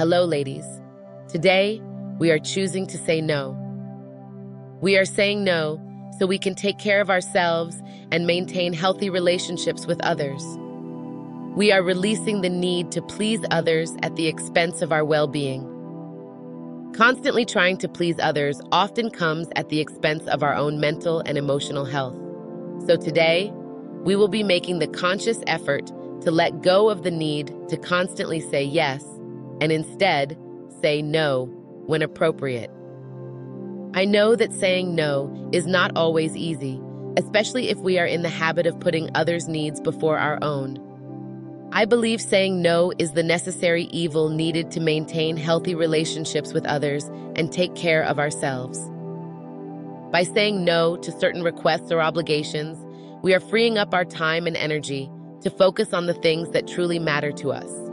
Hello, ladies. Today, we are choosing to say no. We are saying no so we can take care of ourselves and maintain healthy relationships with others. We are releasing the need to please others at the expense of our well being. Constantly trying to please others often comes at the expense of our own mental and emotional health. So today, we will be making the conscious effort to let go of the need to constantly say yes and instead say no when appropriate. I know that saying no is not always easy, especially if we are in the habit of putting others' needs before our own. I believe saying no is the necessary evil needed to maintain healthy relationships with others and take care of ourselves. By saying no to certain requests or obligations, we are freeing up our time and energy to focus on the things that truly matter to us.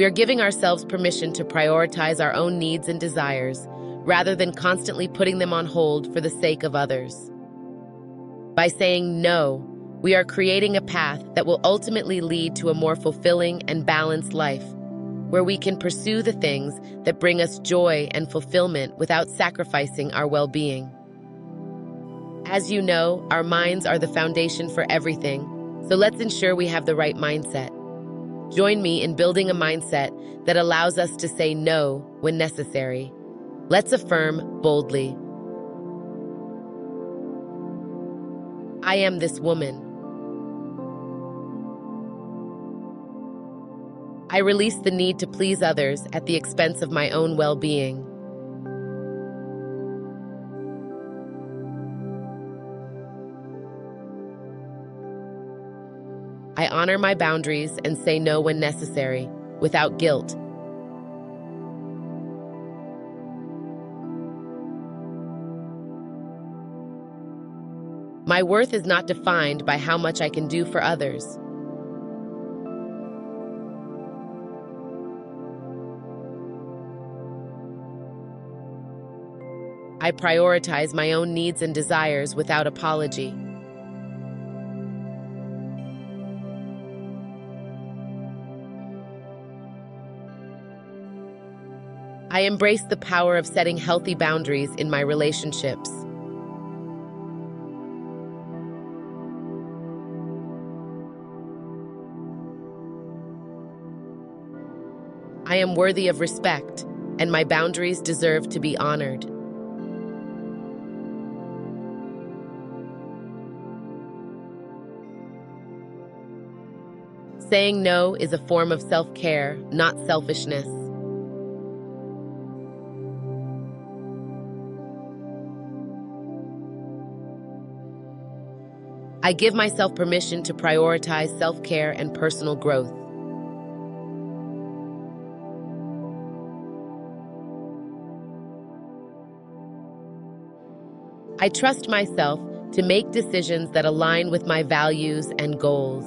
We are giving ourselves permission to prioritize our own needs and desires rather than constantly putting them on hold for the sake of others. By saying no, we are creating a path that will ultimately lead to a more fulfilling and balanced life, where we can pursue the things that bring us joy and fulfillment without sacrificing our well being. As you know, our minds are the foundation for everything, so let's ensure we have the right mindset. Join me in building a mindset that allows us to say no when necessary. Let's affirm boldly I am this woman. I release the need to please others at the expense of my own well being. I honor my boundaries and say no when necessary, without guilt. My worth is not defined by how much I can do for others. I prioritize my own needs and desires without apology. I embrace the power of setting healthy boundaries in my relationships. I am worthy of respect, and my boundaries deserve to be honored. Saying no is a form of self care, not selfishness. I give myself permission to prioritize self care and personal growth. I trust myself to make decisions that align with my values and goals.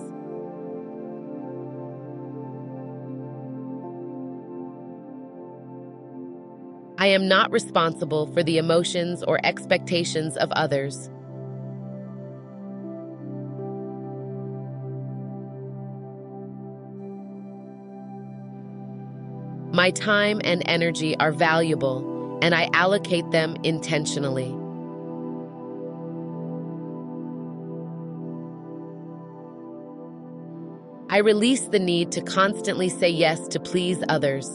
I am not responsible for the emotions or expectations of others. My time and energy are valuable, and I allocate them intentionally. I release the need to constantly say yes to please others.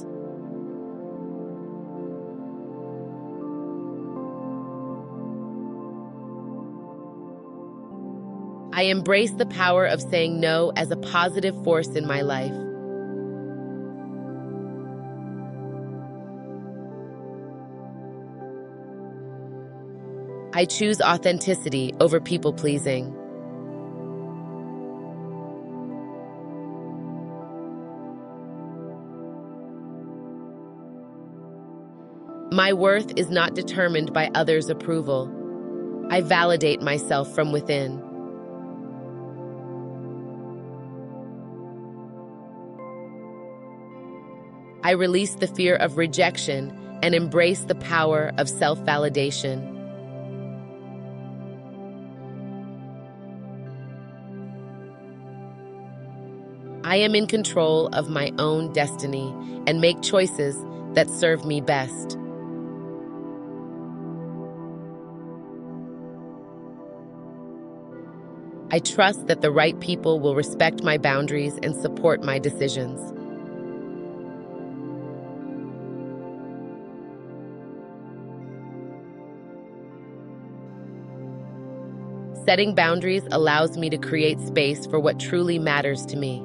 I embrace the power of saying no as a positive force in my life. I choose authenticity over people pleasing. My worth is not determined by others' approval. I validate myself from within. I release the fear of rejection and embrace the power of self validation. I am in control of my own destiny and make choices that serve me best. I trust that the right people will respect my boundaries and support my decisions. Setting boundaries allows me to create space for what truly matters to me.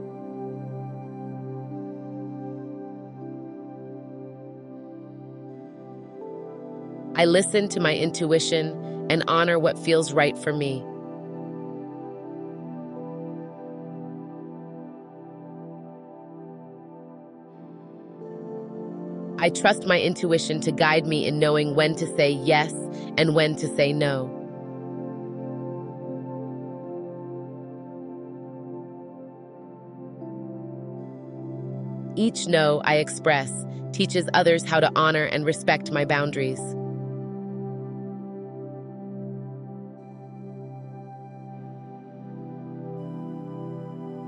I listen to my intuition and honor what feels right for me. I trust my intuition to guide me in knowing when to say yes and when to say no. Each no I express teaches others how to honor and respect my boundaries.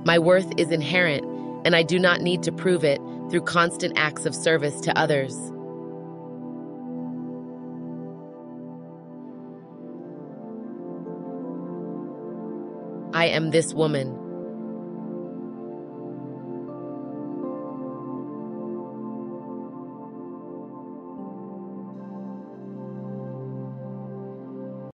My worth is inherent, and I do not need to prove it through constant acts of service to others. I am this woman